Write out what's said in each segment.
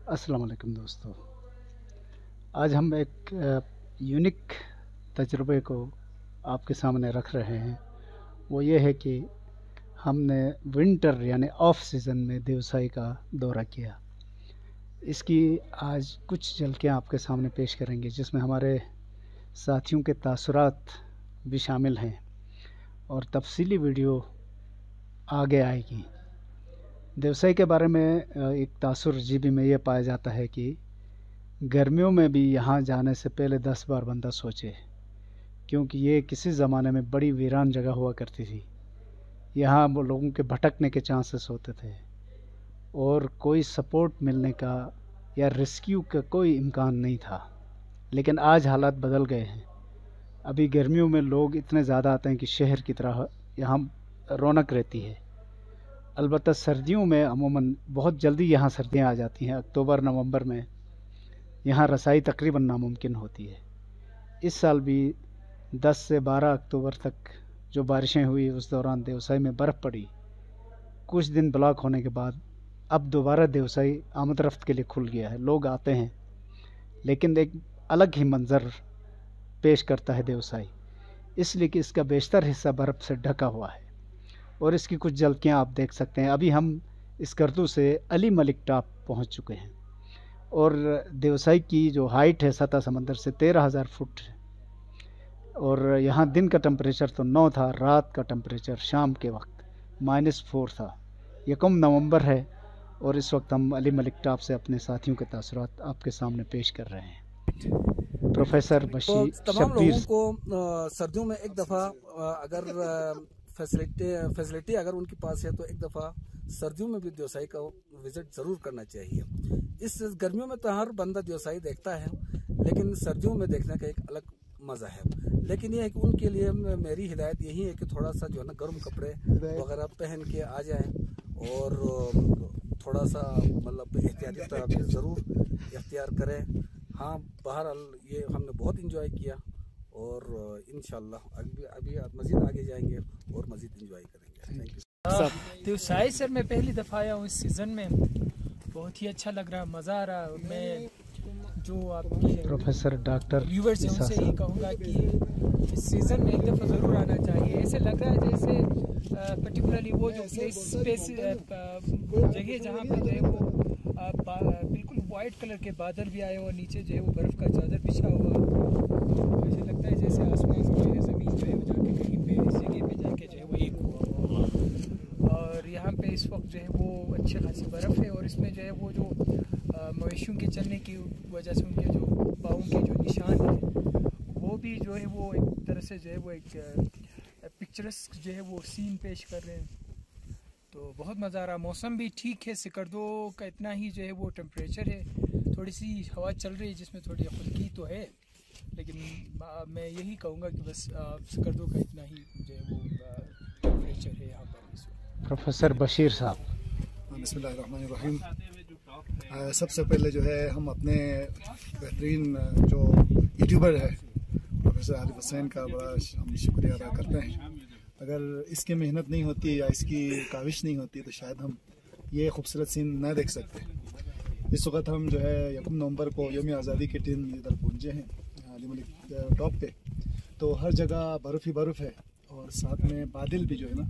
अस्सलाम वालेकुम दोस्तों। आज हम एक यूनिक तजुर्बे को आपके सामने रख रहे हैं। वो ये है कि हमने विंटर यानी ऑफ़ सीज़न में देवसाई का दौरा किया। इसकी आज कुछ झलकियाँ आपके सामने पेश करेंगे, जिसमें हमारे साथियों के तासुरात भी शामिल हैं और तफसीली वीडियो आगे आएगी। व्यवसाय के बारे में एक तासुर जीबी में ये पाया जाता है कि गर्मियों में भी यहाँ जाने से पहले दस बार बंदा सोचे, क्योंकि ये किसी ज़माने में बड़ी वीरान जगह हुआ करती थी। यहाँ लोगों के भटकने के चांसेस होते थे और कोई सपोर्ट मिलने का या रेस्क्यू का कोई इम्कान नहीं था। लेकिन आज हालात बदल गए हैं। अभी गर्मियों में लोग इतने ज़्यादा आते हैं कि शहर की तरह यहाँ रौनक रहती है। अलबत् सर्दियों में अमूमन बहुत जल्दी यहाँ सर्दियाँ आ जाती हैं। अक्टूबर, नवंबर में यहाँ रसाई तकरीबन नामुमकिन होती है। इस साल भी 10 से 12 अक्टूबर तक जो बारिशें हुई उस दौरान देवसाई में बर्फ़ पड़ी। कुछ दिन ब्लॉक होने के बाद अब दोबारा देवसाई आमद रफ्त के लिए खुल गया है। लोग आते हैं, लेकिन एक अलग ही मंज़र पेश करता है देवसाई, इसलिए कि इसका बेशतर हिस्सा बर्फ़ से ढका हुआ है। और इसकी कुछ झलकियाँ आप देख सकते हैं। अभी हम इस करतू से अली मलिक टॉप पहुँच चुके हैं। और देवसाई की जो हाइट है सतह समंदर से तेरह हज़ार फुट है। और यहाँ दिन का टम्परेचर तो नौ था रात का टम्परेचर शाम के वक्त माइनस फोर था। यकम नवंबर है और इस वक्त हम अली मलिक टॉप से अपने साथियों के तसरत आपके सामने पेश कर रहे हैं। प्रोफेसर बशीर तो तमाम लोगों को सर्दियों में एक दफ़ा अगर फैसिलिटी फैसिलिटी अगर उनके पास है तो एक दफ़ा सर्दियों में भी देवसाई का विज़िट ज़रूर करना चाहिए। इस गर्मियों में तो हर बंदा देवसाई देखता है लेकिन सर्दियों में देखने का एक अलग मज़ा है। लेकिन यह है कि उनके लिए मेरी हिदायत यही है कि थोड़ा सा जो है ना गर्म कपड़े वगैरह पहन के आ जाएँ और थोड़ा सा मतलब एहतियाती तदाबीर ज़रूर इख्तियार करें। हाँ बहरहाल ये हमने बहुत इंजॉय किया। और इन अभी अभी मज़ीद आगे जाएँगे और मज़ीद इंजॉय करेंगे। थैंक यू तो साई सर मैं पहली दफ़ा आया हूँ इस सीज़न में। बहुत ही अच्छा लग रहा है मज़ा आ रहा है। मैं जो आपके प्रोफेसर डॉक्टर व्यूवर्स हैं उनसे यही कहूँगा कि इस सीज़न में एक दफ़ा ज़रूर आना चाहिए। ऐसे लग रहा है जैसे पर्टिकुलरली वो जो प्लेस स्पेस जगह जहाँ पे जो है वो बिल्कुल वाइट कलर के बादल भी आए और नीचे जो है वो बर्फ़ का चादर बिछा हुआ। ऐसे लगता है जैसे आसमान जो है ज़मीन जो है वो जाके कहीं पे इस जगह पे जाके जो है वो एक हुआ और यहाँ पे इस वक्त जो है वो अच्छी खासी बर्फ़ है और इसमें जो है वो जो मवेशियों के चलने की वजह से उनके जो पाँव के जो निशान हैं वो भी जो है वो एक तरह से जो है वो एक पिक्चरस जो है वो सीन पेश कर रहे हैं। तो बहुत मज़ा आ रहा मौसम भी ठीक है सिकरदो का इतना ही जो है वो टेम्परेचर है। थोड़ी सी हवा चल रही है जिसमें थोड़ी खुलकी तो है लेकिन मैं यही कहूँगा कि बस सिकरदो का इतना ही जो है वो टेम्परेचर है यहाँ पर प्रोफेसर बशीर साहब। बसमीम सबसे पहले जो है हम अपने बेहतरीन जो यूट्यूबर है प्रोफेसर आरिफ हुसैन का बड़ा हम शुक्रिया अदा करते हैं। अगर इसकी मेहनत नहीं होती या इसकी काविश नहीं होती तो शायद हम ये खूबसूरत सीन ना देख सकते। इस वक्त हम जो है यकम नवंबर को योम आज़ादी के दिन इधर पहुँचे हैं अली मलिक टॉप पे। तो हर जगह बर्फ़ ही बर्फ़ है और साथ में बादल भी जो है ना,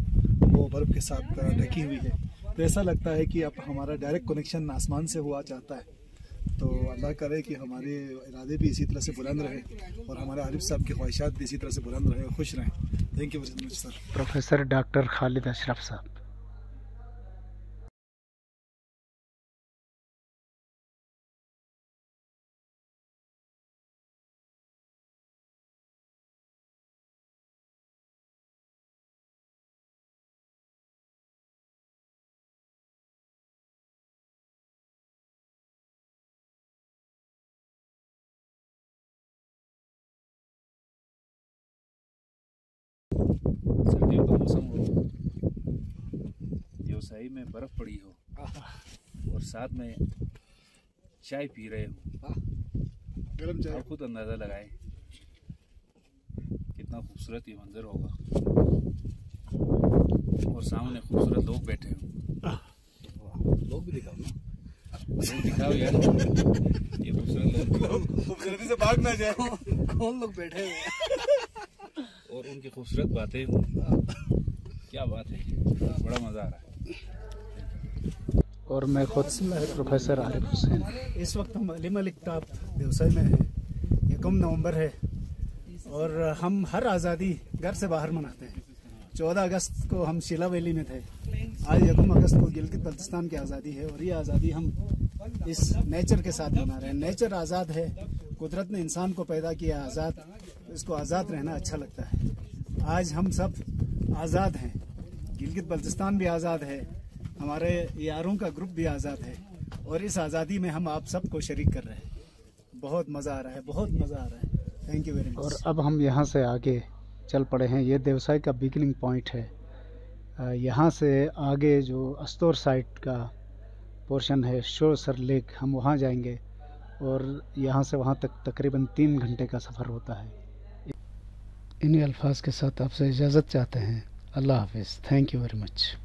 वो बर्फ़ के साथ ढकी हुई है। तो ऐसा लगता है कि अब हमारा डायरेक्ट कनेक्शन आसमान से हुआ चाहता है। तो अल्लाह करे कि हमारे इरादे भी इसी तरह से बुलंद रहे और हमारे आरिफ साहब की ख्वाहिशात भी इसी तरह से बुलंद रहे खुश रहें। Thank you very much sir professor doctor Khalid Ashraf sahab. व्यवसायी में बर्फ़ पड़ी हो। और साथ में चाय पी रहे हो। गरम चाय। आप खुद अंदाज़ा लगाए कितना खूबसूरत ये मंज़र होगा। और सामने खूबसूरत लोग बैठे हो। लोग भी दिखाओ ना। दिखाओ यार। ये खूबसूरत लोग खूबसूरती से भाग ना जाए। कौन लोग बैठे हुए हैं? और उनकी खूबसूरत बातें क्या बात है। बड़ा मज़ा आ रहा है। और मैं खुद प्रोफेसर आरिफ हुसैन। इस वक्त हम अली मलिक टाप व्यवसाय में हैं। यकम नवंबर है और हम हर आज़ादी घर से बाहर मनाते हैं। चौदह अगस्त को हम शिला वैली में थे। आज यकम अगस्त को गिलगित बल्तिस्तान की आज़ादी है और ये आज़ादी हम इस नेचर के साथ मना रहे हैं। नेचर आज़ाद है, कुदरत ने इंसान को पैदा किया, आज़ाद, इसको आज़ाद रहना अच्छा लगता है। आज हम सब आज़ाद हैं। गिलगित बल्तिस्तान भी आज़ाद है। हमारे यारों का ग्रुप भी आज़ाद है और इस आज़ादी में हम आप सबको शरीक कर रहे हैं। बहुत मज़ा आ रहा है, बहुत मज़ा आ रहा है। थैंक यू वेरी मच और अब हम यहाँ से आगे चल पड़े हैं। ये देवसाई का बिगनिंग पॉइंट है। यहाँ से आगे जो अस्तौर साइड का पोर्शन है शोर शोसर लेक हम वहाँ जाएँगे और यहाँ से वहाँ तक तकरीबन तीन घंटे का सफ़र होता है। इन्हीं अल्फाज के साथ आपसे इजाज़त चाहते हैं। अल्लाह हाफिज़। Thank you very much